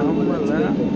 هم لا